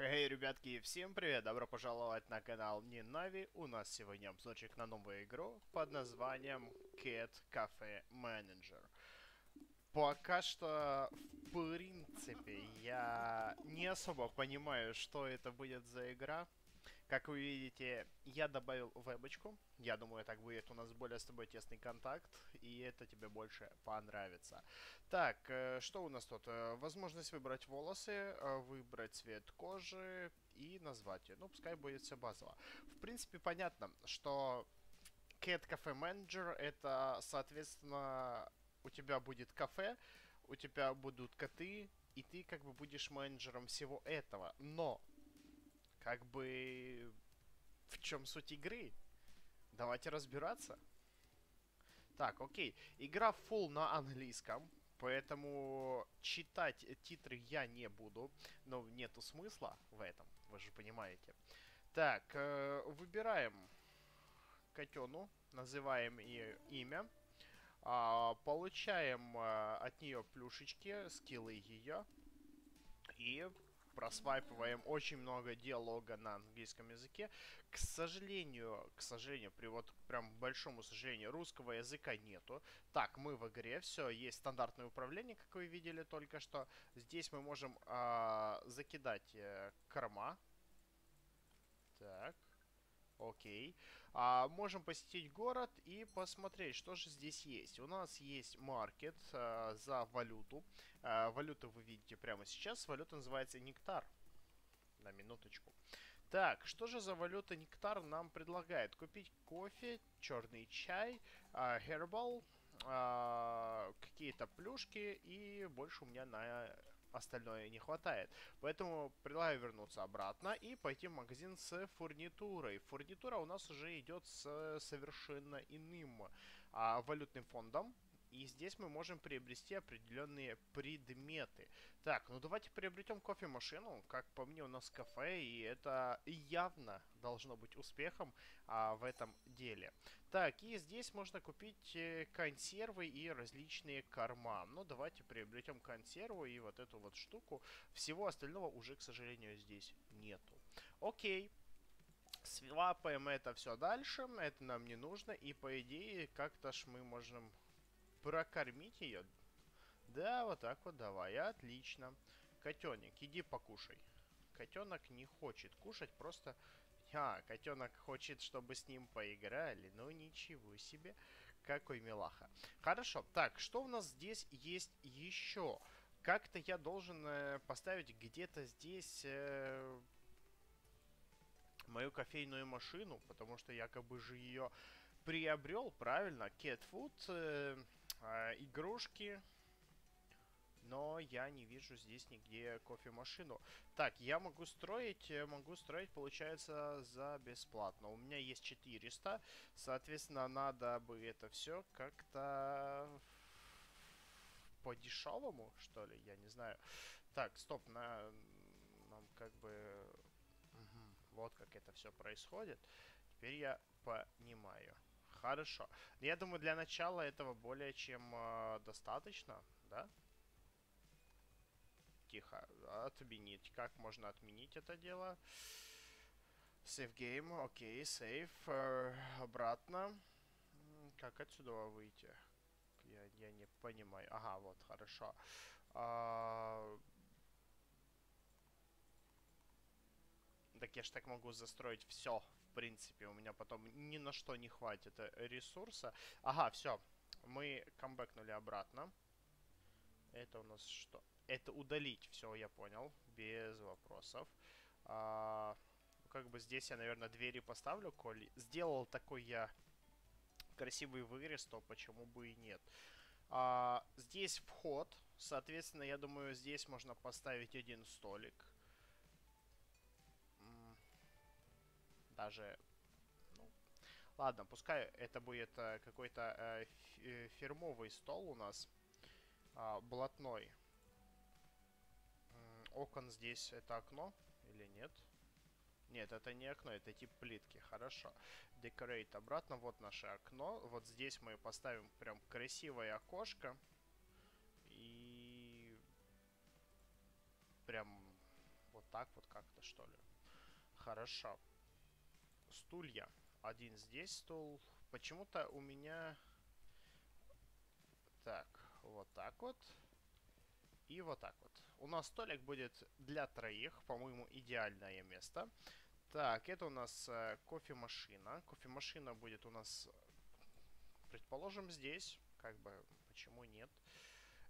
Хей, ребятки, всем привет! Добро пожаловать на канал Не Нави. У нас сегодня обзорчик на новую игру под названием Cat Cafe Manager. Пока что, в принципе, я не особо понимаю, что это будет за игра. Как вы видите, я добавил вебочку. Я думаю, так будет у нас более с тобой тесный контакт, и это тебе больше понравится. Так, э, что у нас тут? Э, возможность выбрать волосы, э, выбрать цвет кожи и назвать ее. Ну, пускай будет все базово. В принципе, понятно, что Cat Cafe Manager это, соответственно, у тебя будет кафе, у тебя будут коты, и ты как бы будешь менеджером всего этого. Но как бы в чем суть игры? Давайте разбираться. Так, окей. Игра full на английском, поэтому читать титры я не буду. Но нету смысла в этом, вы же понимаете. Так, э, выбираем котену, называем ее имя. Э, получаем э, от нее плюшечки, скиллы ее. И просвайпываем очень много диалога на английском языке. К сожалению, к сожалению, при вот прям большому сожалению, русского языка нету. Так, мы в игре, все, есть стандартное управление, как вы видели только что. Здесь мы можем э, закидать э, корма. Так. Окей. А, можем посетить город и посмотреть, что же здесь есть. У нас есть маркет а, за валюту. А, валюту вы видите прямо сейчас. Валюта называется нектар. На минуточку. Так, что же за валюта нектар нам предлагает? Купить кофе, черный чай, а, herbal, а, какие-то плюшки и больше у меня на остальное не хватает. Поэтому предлагаю вернуться обратно и пойти в магазин с фурнитурой. Фурнитура у нас уже идет с совершенно иным а, валютным фондом. И здесь мы можем приобрести определенные предметы. Так, ну давайте приобретем кофемашину. Как по мне, у нас кафе, и это явно должно быть успехом а, в этом деле. Так, и здесь можно купить э, консервы и различные корма. Ну, давайте приобретем консерву и вот эту вот штуку. Всего остального уже, к сожалению, здесь нету. Окей. Свапаем это все дальше, это нам не нужно, и по идее как-то ж мы можем прокормить ее. Да, вот так вот давай, отлично. Котенок, иди покушай. Котенок не хочет кушать, просто... А, котенок хочет, чтобы с ним поиграли. Ну, ничего себе. Какой милаха. Хорошо, так, что у нас здесь есть еще? Как-то я должен э, поставить где-то здесь... Э, мою кофейную машину, потому что якобы же ее приобрел, правильно, Cat э, э, игрушки, но я не вижу здесь нигде кофемашину. Так, я могу строить, э, могу строить, получается, за бесплатно. У меня есть 400, соответственно, надо бы это все как-то по-дешевому, что ли, я не знаю. Так, стоп, на, нам как бы... Угу, вот как это все происходит. Теперь я понимаю. Хорошо. Я думаю, для начала этого более чем э, достаточно, да? Тихо. Отменить. Как можно отменить это дело? Save game. Окей, save. Э, обратно. Как отсюда выйти? Я, я не понимаю. Ага, вот, хорошо. А... Так я ж так могу застроить все принципе, у меня потом ни на что не хватит э, ресурса. Ага, все. Мы камбэкнули обратно. Это у нас что? Это удалить. Все, я понял. Без вопросов. А, как бы здесь я, наверное, двери поставлю, коли сделал такой я красивый вырез, то почему бы и нет. А, здесь вход. Соответственно, я думаю, здесь можно поставить один столик. Даже... Ну, ладно, пускай это будет э, какой-то э, э фирмовый стол у нас. Э, блатной. Окон здесь это окно или нет? Нет, это не окно, это тип плитки. Хорошо. Decorate обратно. Вот наше окно. Вот здесь мы поставим прям красивое окошко. И... Прям вот так вот как-то, что ли. Хорошо. Стулья. Один здесь стул. Почему-то у меня... Так, вот так вот. И вот так вот. У нас столик будет для троих. По-моему, идеальное место. Так, это у нас э, кофемашина. Кофемашина будет у нас, предположим, здесь. Как бы, почему нет?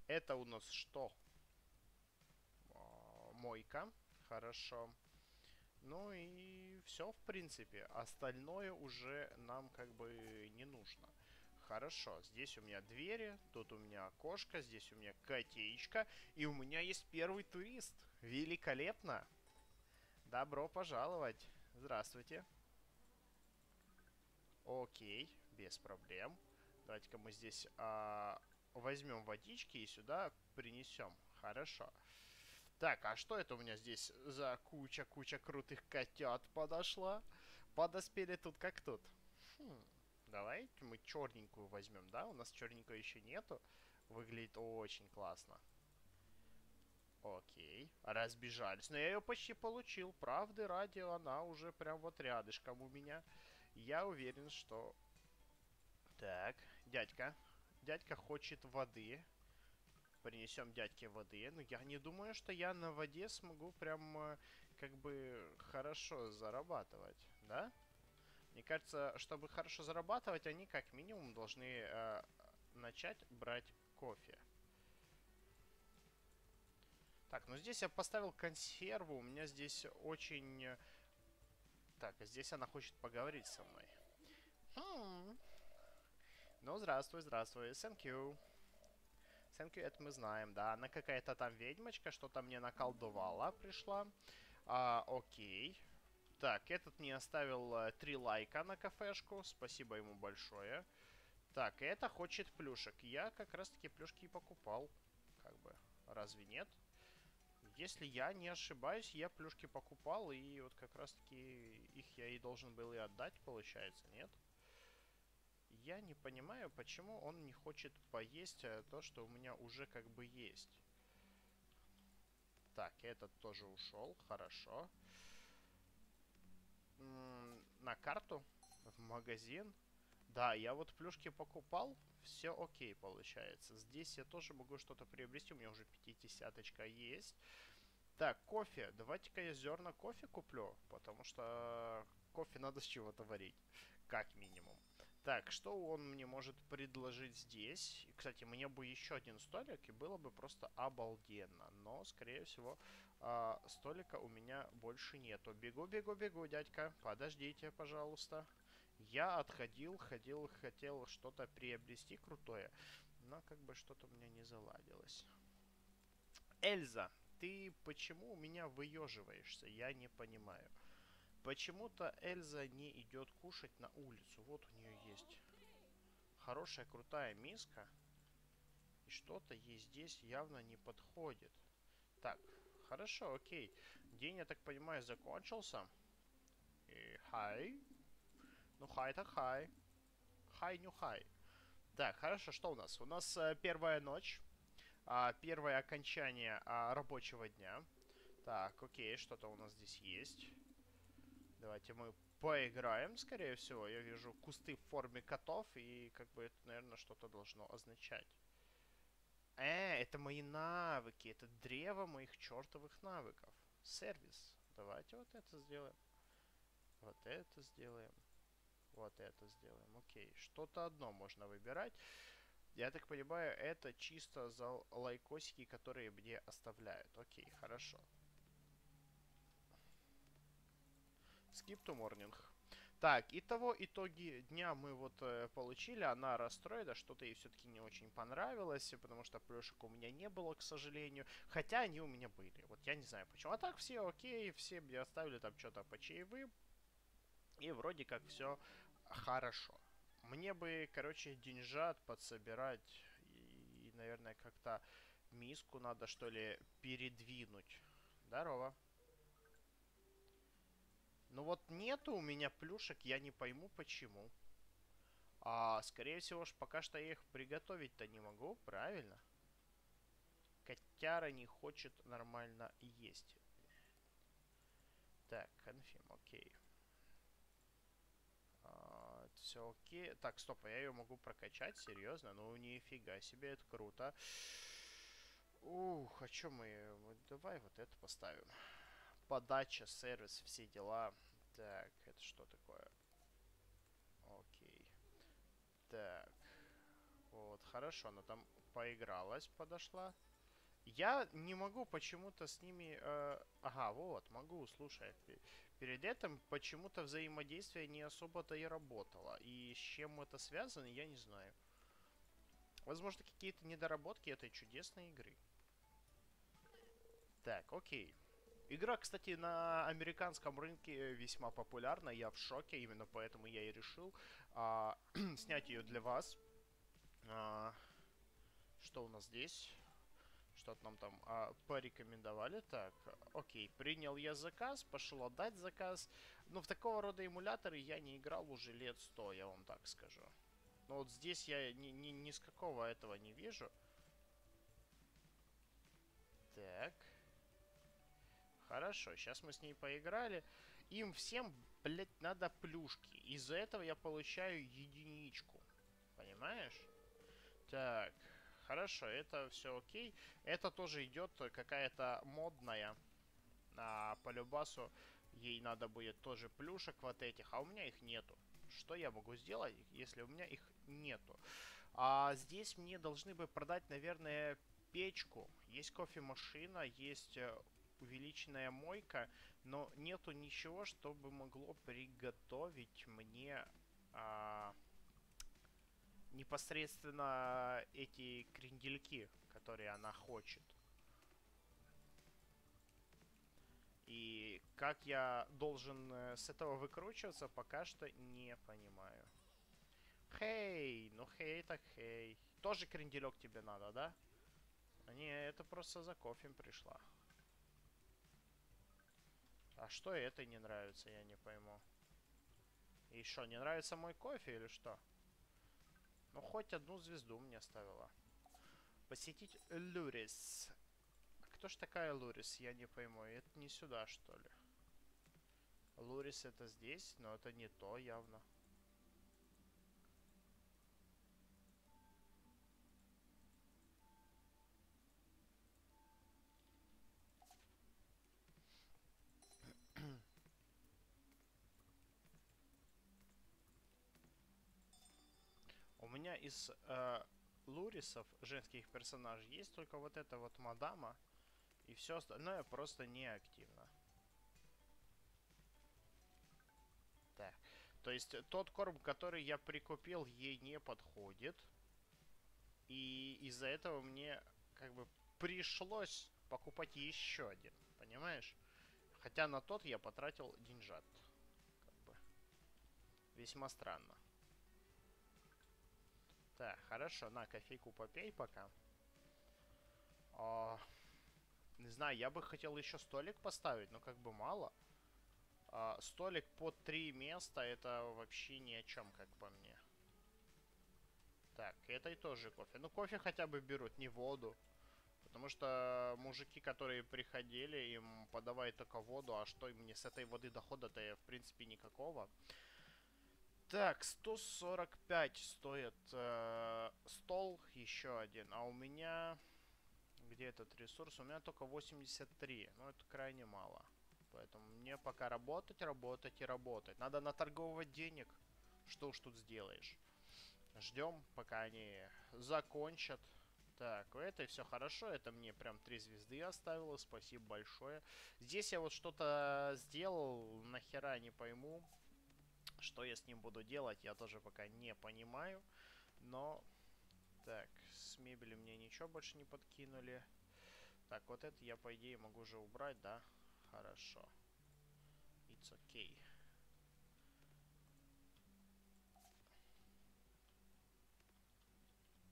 Это у нас что? А, мойка. Хорошо. Ну и все, в принципе. Остальное уже нам как бы не нужно. Хорошо, здесь у меня двери, тут у меня окошко, здесь у меня котеечка, и у меня есть первый турист. Великолепно! Добро пожаловать! Здравствуйте. Окей, без проблем. Давайте-ка мы здесь а, возьмем водички и сюда принесем. Хорошо. Так, а что это у меня здесь за куча-куча крутых котят подошла? Подоспели тут как тут. Хм. Давайте мы черненькую возьмем, да? У нас черненькой еще нету. Выглядит очень классно. Окей. Разбежались. Но я ее почти получил. Правды ради, она уже прям вот рядышком у меня. Я уверен, что... Так, дядька. Дядька хочет воды. Принесем дядьке воды. Но я не думаю, что я на воде смогу прям э, как бы хорошо зарабатывать. Да? Мне кажется, чтобы хорошо зарабатывать, они как минимум должны э, начать брать кофе. Так, ну здесь я поставил консерву. У меня здесь очень... Так, а здесь она хочет поговорить со мной. Ну, здравствуй, здравствуй. Thank you. You, это мы знаем, да. Она какая-то там ведьмочка, что-то мне наколдовала, пришла. А, окей. Так, этот мне оставил э, три лайка на кафешку. Спасибо ему большое. Так, это хочет плюшек. Я как раз-таки плюшки и покупал. Как бы, разве нет? Если я не ошибаюсь, я плюшки покупал, и вот как раз-таки их я и должен был и отдать, получается, нет? Я не понимаю, почему он не хочет поесть э, то, что у меня уже как бы есть. Так, этот тоже ушел, хорошо. Хорошо на карту, в магазин. Да, я вот плюшки покупал, все окей получается. Здесь я тоже могу что-то приобрести, у меня уже 50 есть. Так, кофе. Давайте-ка я зерна кофе куплю, потому что кофе надо с чего-то варить, как минимум. Так, что он мне может предложить здесь? Кстати, мне бы еще один столик, и было бы просто обалденно. Но, скорее всего, а, столика у меня больше нету. Бегу, бегу, бегу, дядька. Подождите, пожалуйста. Я отходил, ходил, хотел что-то приобрести крутое. Но как бы что-то у меня не заладилось. Эльза, ты почему у меня выеживаешься? Я не понимаю. Почему-то Эльза не идет кушать на улицу. Вот у нее есть хорошая, крутая миска. И что-то ей здесь явно не подходит. Так, Хорошо, окей. День, я так понимаю, закончился. И хай. Ну, хай так хай. Хай, ню хай. Так, хорошо, что у нас? У нас э, первая ночь. А, первое окончание а, рабочего дня. Так, окей, что-то у нас здесь есть. Давайте мы поиграем, скорее всего. Я вижу кусты в форме котов, и как бы это, наверное, что-то должно означать. Э, это мои навыки. Это древо моих чертовых навыков. Сервис. Давайте вот это сделаем. Вот это сделаем. Вот это сделаем. Окей. Что-то одно можно выбирать. Я так понимаю, это чисто за лайкосики, которые мне оставляют. Окей, хорошо. Skip to morning. Так, итого, итоги дня мы вот э, получили. Она расстроена, что-то ей все-таки не очень понравилось, потому что плюшек у меня не было, к сожалению. Хотя они у меня были. Вот я не знаю почему. А так все окей, все мне оставили там что-то по чаевым. И вроде как все хорошо. Мне бы, короче, деньжат подсобирать. И, наверное, как-то миску надо, что ли, передвинуть. Здорово. Ну вот нету у меня плюшек, я не пойму почему. А, скорее всего, ж пока что я их приготовить-то не могу, правильно? Котяра не хочет нормально есть. Так, конфим, окей. А, все окей. Так, стоп, а я ее могу прокачать? Серьезно? Ну, нифига себе, это круто. Ух, а что мы... Давай вот это поставим. Подача, сервис, все дела. Так, это что такое? Окей. Так. Вот, хорошо, она там поигралась, подошла. Я не могу почему-то с ними... Э, ага, вот, могу, слушай. Перед этим почему-то взаимодействие не особо-то и работало. И с чем это связано, я не знаю. Возможно, какие-то недоработки этой чудесной игры. Так, окей. Игра, кстати, на американском рынке весьма популярна. Я в шоке, именно поэтому я и решил а, снять ее для вас. А, что у нас здесь? Что-то нам там а, порекомендовали. Так, окей, принял я заказ, пошел отдать заказ. Но в такого рода эмуляторы я не играл уже лет сто, я вам так скажу. Но вот здесь я ни, ни, ни с какого этого не вижу. Так. Хорошо, сейчас мы с ней поиграли. Им всем, блядь, надо плюшки. Из-за этого я получаю единичку. Понимаешь? Так, хорошо, это все окей. Это тоже идет какая-то модная. А, по любасу ей надо будет тоже плюшек вот этих, а у меня их нету. Что я могу сделать, если у меня их нету? А здесь мне должны бы продать, наверное, печку. Есть кофемашина, есть э, увеличенная мойка, но нету ничего, чтобы могло приготовить мне а, непосредственно эти крендельки, которые она хочет. И как я должен э, с этого выкручиваться, пока что не понимаю. Хей, ну хей так хей. Тоже кренделек тебе надо, да? А не, это просто за кофе пришла. А что этой не нравится, я не пойму. И что, не нравится мой кофе или что? Ну, хоть одну звезду мне оставила. Посетить Лурис. Кто ж такая Лурис, я не пойму. Это не сюда, что ли? Лурис это здесь, но это не то явно. У меня из э, Лурисов, женских персонажей, есть только вот эта вот мадама. И все остальное просто неактивно. Так. То есть тот корм, который я прикупил, ей не подходит. И из-за этого мне как бы пришлось покупать еще один. Понимаешь? Хотя на тот я потратил деньжат. Как бы. Весьма странно. Так, хорошо, на, кофейку попей пока. А, не знаю, я бы хотел еще столик поставить, но как бы мало. А, столик под три места, это вообще ни о чем, как по мне. Так, этой тоже кофе. Ну, кофе хотя бы берут, не воду. Потому что мужики, которые приходили, им подавай только воду, а что мне с этой воды дохода-то, в принципе, никакого. Так, 145 стоит э, стол, еще один. А у меня... Где этот ресурс? У меня только 83. Ну, это крайне мало. Поэтому мне пока работать, работать и работать. Надо наторговывать денег. Что уж тут сделаешь. Ждем, пока они закончат. Так, у этой все хорошо. Это мне прям три звезды оставило. Спасибо большое. Здесь я вот что-то сделал. Нахера не пойму. Что я с ним буду делать, я тоже пока не понимаю. Но... Так, с мебели мне ничего больше не подкинули. Так, вот это я, по идее, могу уже убрать, да? Хорошо. It's okay.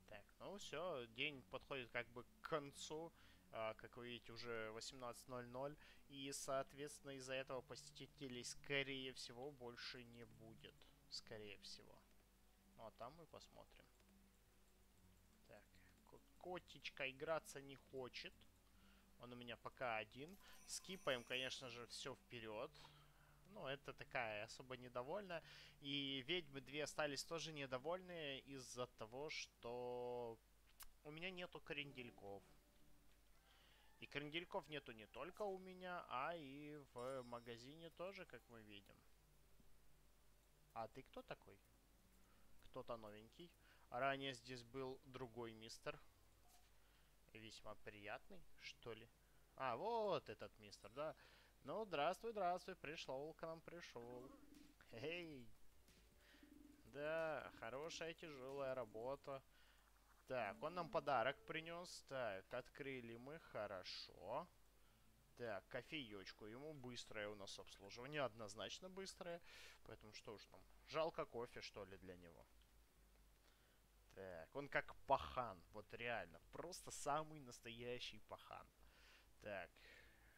Так, ну все, день подходит как бы к концу. А, как вы видите, уже 18.00. И, соответственно, из-за этого посетителей, скорее всего, больше не будет. Скорее всего. Ну, а там мы посмотрим. Так, котичка играться не хочет. Он у меня пока один. Скипаем, конечно же, все вперед. Ну, это такая особо недовольна. И ведьмы две остались тоже недовольные из-за того, что у меня нету крендельков. И крендельков нету не только у меня, а и в магазине тоже, как мы видим. А ты кто такой? Кто-то новенький. Ранее здесь был другой мистер. Весьма приятный, что ли. А, вот этот мистер, да. Ну, здравствуй, здравствуй, пришел к нам, пришел. Эй! Да, хорошая тяжелая работа. Так, он нам подарок принес. Так, открыли мы, хорошо. Так, кофеечку. Ему быстрое у нас обслуживание, однозначно быстрое. Поэтому что уж там, жалко кофе, что ли, для него. Так, он как пахан, вот реально. Просто самый настоящий пахан. Так,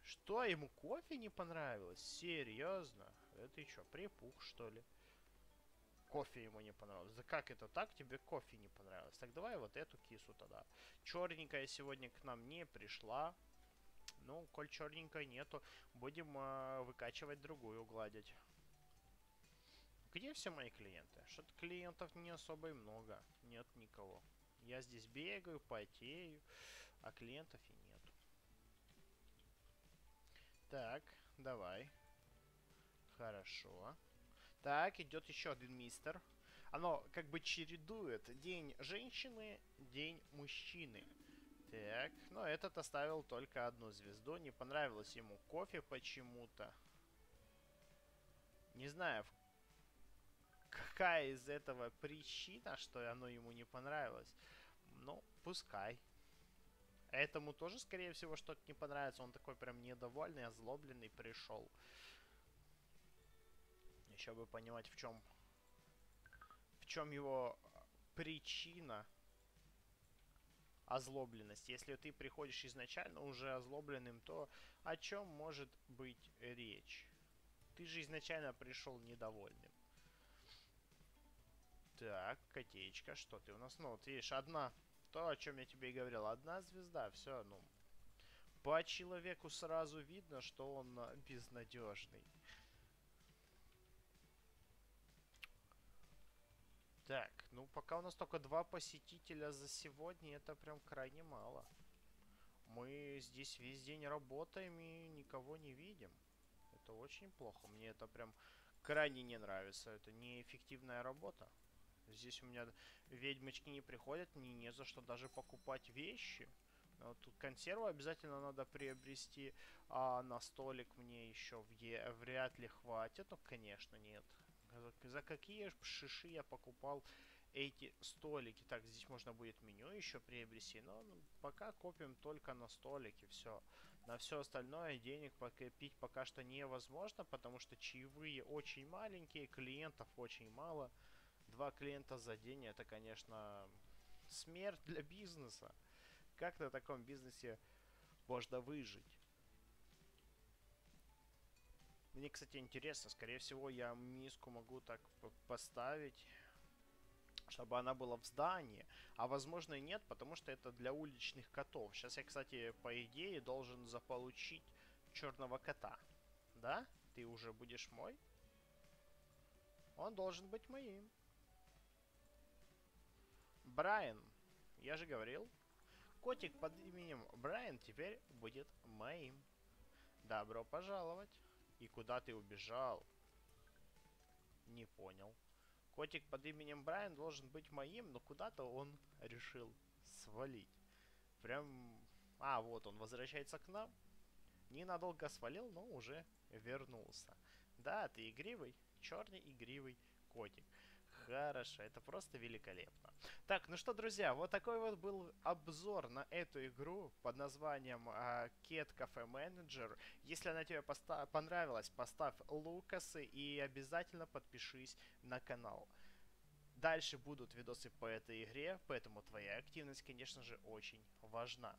что, ему кофе не понравилось? Серьезно? Это что, припух, что ли? Кофе ему не понравилось. Да как это так? Тебе кофе не понравилось? Так давай вот эту кису тогда. Черненькая сегодня к нам не пришла. Ну, коль черненькой нету, будем э, выкачивать другую, гладить. Где все мои клиенты? Что-то клиентов не особо и много. Нет никого. Я здесь бегаю, потею, а клиентов и нет. Так, давай. Хорошо. Так, идет еще один мистер. Оно как бы чередует день женщины, день мужчины. Так, но этот оставил только одну звезду. Не понравилось ему кофе почему-то. Не знаю, какая из этого причина, что оно ему не понравилось. Ну, пускай. Этому тоже, скорее всего, что-то не понравится. Он такой прям недовольный, озлобленный пришел. Еще бы понимать, в чем... В чем его причина озлобленности. Если ты приходишь изначально уже озлобленным, то о чем может быть речь? Ты же изначально пришел недовольным. Так, котеечка, что ты у нас? Ну, вот видишь, одна то, о чем я тебе и говорил. Одна звезда, все, ну... По человеку сразу видно, что он а, безнадежный. Так, ну пока у нас только два посетителя за сегодня, это прям крайне мало. Мы здесь весь день работаем и никого не видим. Это очень плохо. Мне это прям крайне не нравится. Это неэффективная работа. Здесь у меня ведьмочки не приходят, мне не за что даже покупать вещи. Но тут консерву обязательно надо приобрести, а на столик мне еще в вряд ли хватит. Ну, конечно, нет. За, какие шиши я покупал эти столики? Так, здесь можно будет меню еще приобрести, но ну, пока копим только на столики, все. На все остальное денег покопить пока что невозможно, потому что чаевые очень маленькие, клиентов очень мало. Два клиента за день, это, конечно, смерть для бизнеса. Как на таком бизнесе можно выжить? Мне, кстати, интересно. Скорее всего, я миску могу так поставить, чтобы она была в здании. А возможно и нет, потому что это для уличных котов. Сейчас я, кстати, по идее, должен заполучить черного кота. Да? Ты уже будешь мой? Он должен быть моим. Брайан. Я же говорил. Котик под именем Брайан теперь будет моим. Добро пожаловать. И куда ты убежал? Не понял. Котик под именем Брайан должен быть моим, но куда-то он решил свалить. Прям... А, вот он возвращается к нам. Ненадолго свалил, но уже вернулся. Да, ты игривый, черный игривый котик. Хорошо, это просто великолепно. Так, ну что, друзья, вот такой вот был обзор на эту игру под названием uh, Cat Cafe Manager. Если она тебе понравилась, поставь лукасы и обязательно подпишись на канал. Дальше будут видосы по этой игре, поэтому твоя активность, конечно же, очень важна.